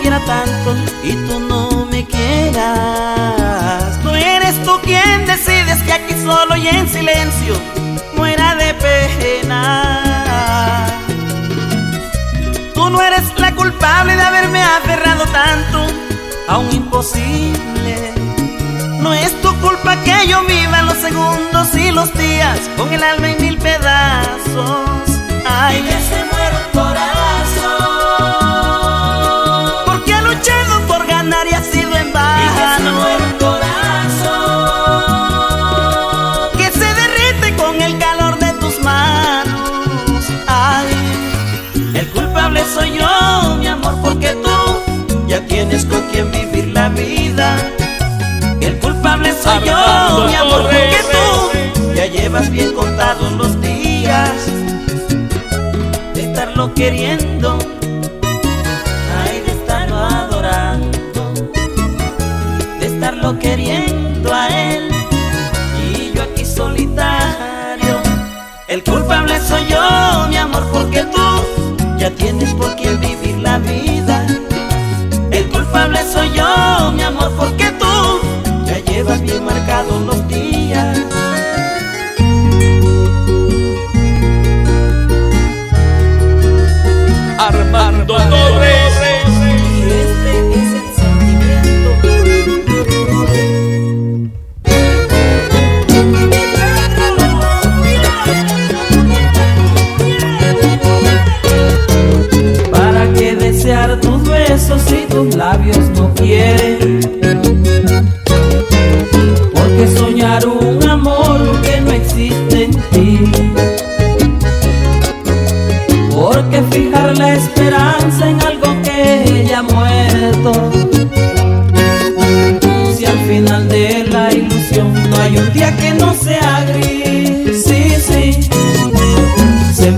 quiera tanto y tú no me quieras. No eres tú quien decides que aquí solo y en silencio muera de pena. Tú no eres la culpable de haberme aferrado tanto a un imposible. No es tu culpa que yo viva los segundos y los días con el alma en mil pedazos. Ay, que se muera estarlo queriendo, ay, de estarlo adorando, de estarlo queriendo a él y yo aquí solitario. El culpable soy yo, mi amor, porque tú ya tienes por quien vivir la vida.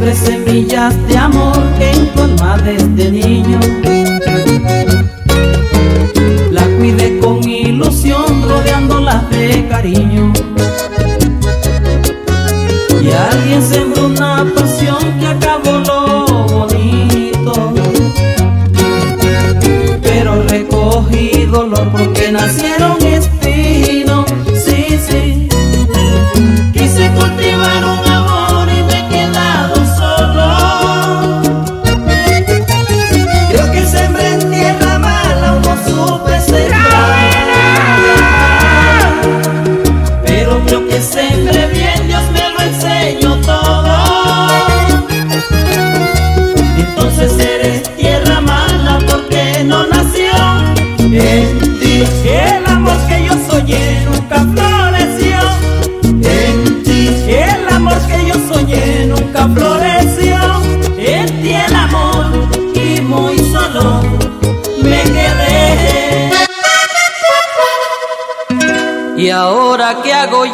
Siempre semillas de amor en alma desde niño. La cuide con ilusión, rodeándolas de cariño. Y alguien sembró una pasión que acabó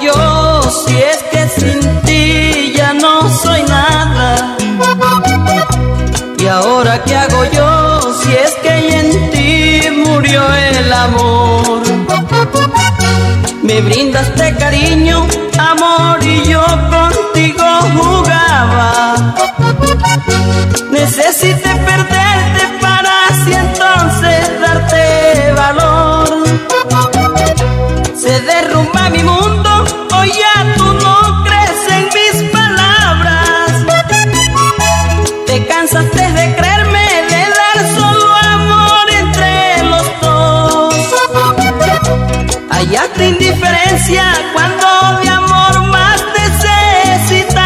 yo si es que sin ti ya no soy nada? ¿Y ahora qué hago yo si es que en ti murió el amor? Me brindaste cariño, amor y yo contigo cansaste de creerme, de dar solo amor entre los dos. Hallaste indiferencia cuando de amor más necesitabas.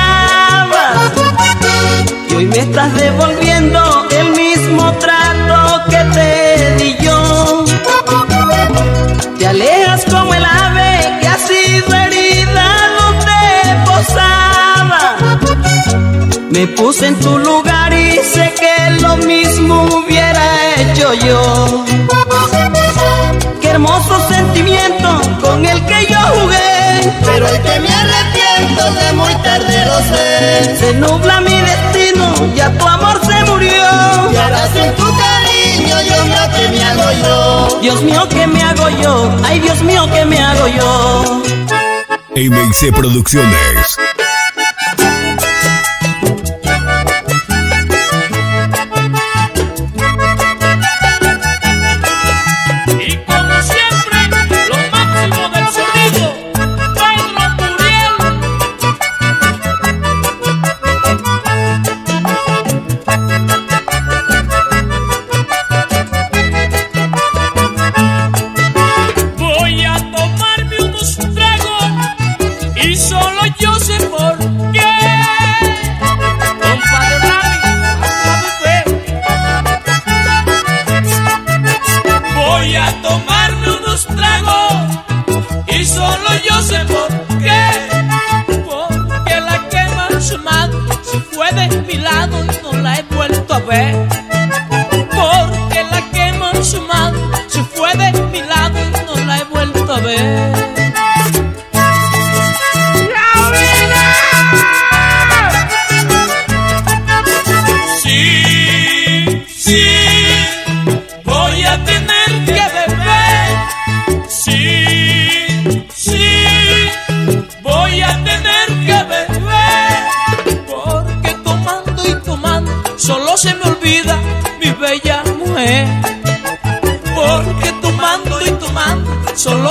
Y hoy me estás devolviendo el mismo trato que te di yo. Te alejas como el ave que ha sido herida donde posaba. Me puse en tu lugar yo. Qué hermoso sentimiento con el que yo jugué. Pero el que me arrepiento de muy tarde lo sé. Se nubla mi destino, ya tu amor se murió. Y ahora sin tu cariño, Dios mío, ¿qué me hago yo? Dios mío, ¿qué me hago yo? Ay, Dios mío, ¿qué me hago yo? MIC Producciones.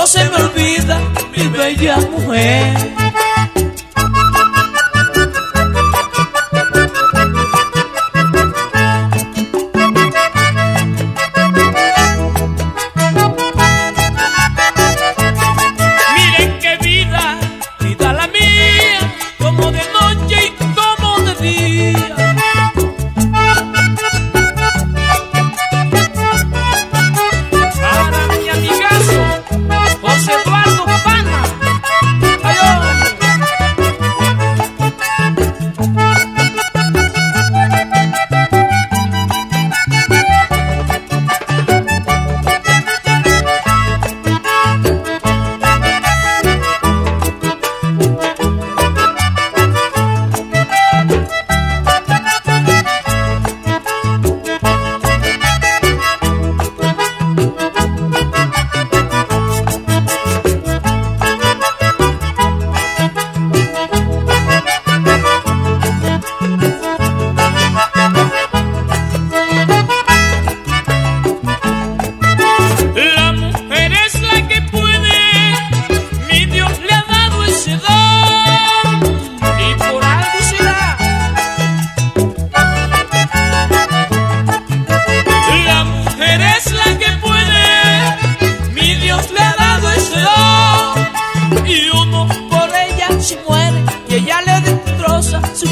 no se me olvida mi bella mujer.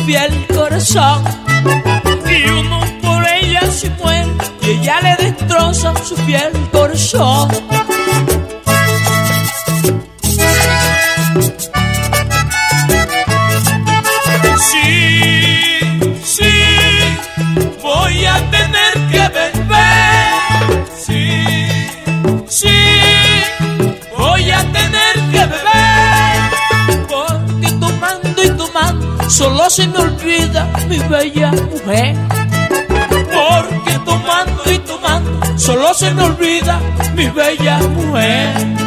fiel corazón y uno por ella se muere y ella le destroza su fiel corazón. se me olvida mi bella mujer. Porque tomando y tomando solo se me olvida mi bella mujer.